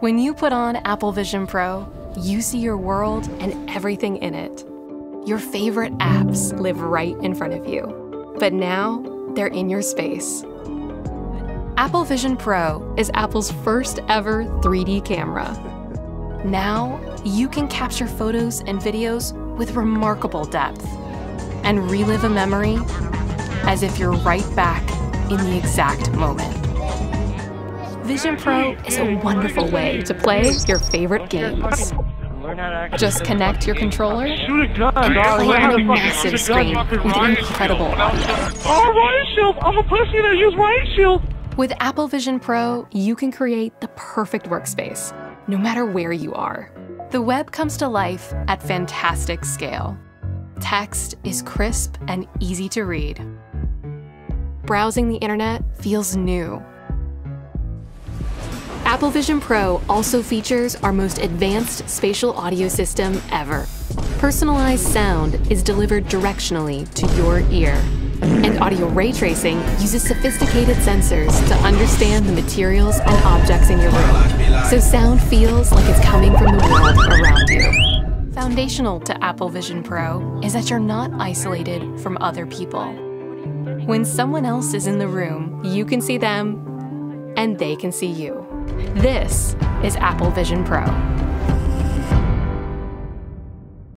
When you put on Apple Vision Pro, you see your world and everything in it. Your favorite apps live right in front of you, but now they're in your space. Apple Vision Pro is Apple's first ever 3D camera. Now, you can capture photos and videos with remarkable depth and relive a memory as if you're right back in the exact moment. Vision Pro is a wonderful way to play your favorite games. Just connect your controller and play on a massive screen with incredible audio. Oh, riot shield! I'm a pussy that use riot shield! With Apple Vision Pro, you can create the perfect workspace, no matter where you are. The web comes to life at fantastic scale. Text is crisp and easy to read. Browsing the internet feels new. Apple Vision Pro also features our most advanced spatial audio system ever. Personalized sound is delivered directionally to your ear. And audio ray tracing uses sophisticated sensors to understand the materials and objects in your room, so sound feels like it's coming from the world around you. Foundational to Apple Vision Pro is that you're not isolated from other people. When someone else is in the room, you can see them and they can see you. This is Apple Vision Pro.